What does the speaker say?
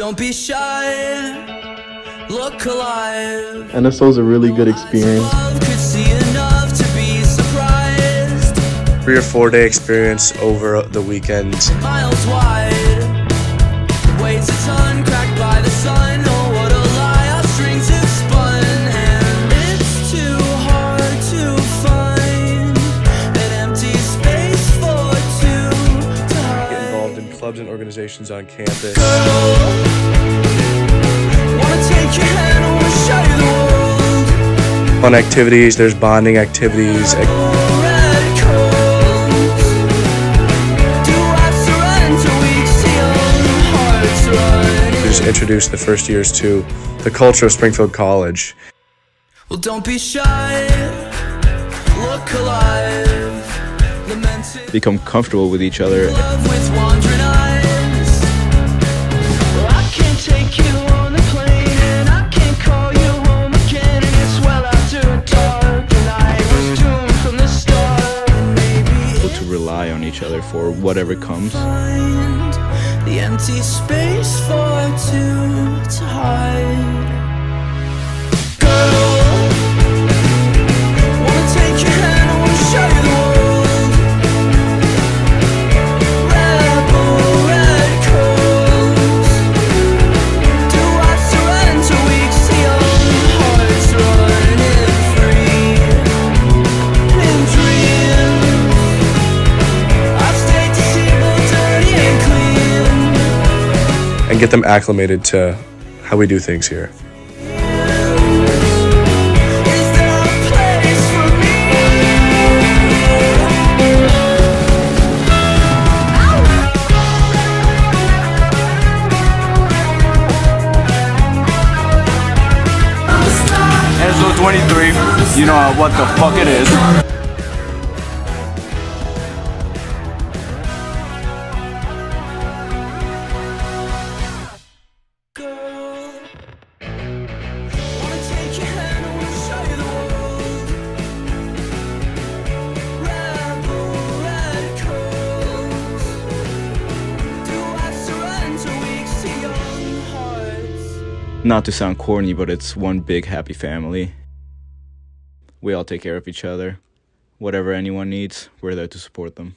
Don't be shy, look alive. NSO is a really good experience. Love could see enough to be surprised. Three or four day experience over the weekend. Clubs and organizations on campus. Fun activities, there's bonding activities. Just introduced the first years to the culture of Springfield College. Well, don't be shy. Look alive. Become comfortable with each other. love with wandering eyes. Well, I can't and get them acclimated to how we do things here. NSO 23, you know what the fuck it is. Not to sound corny, but it's one big happy family. We all take care of each other. Whatever anyone needs, we're there to support them.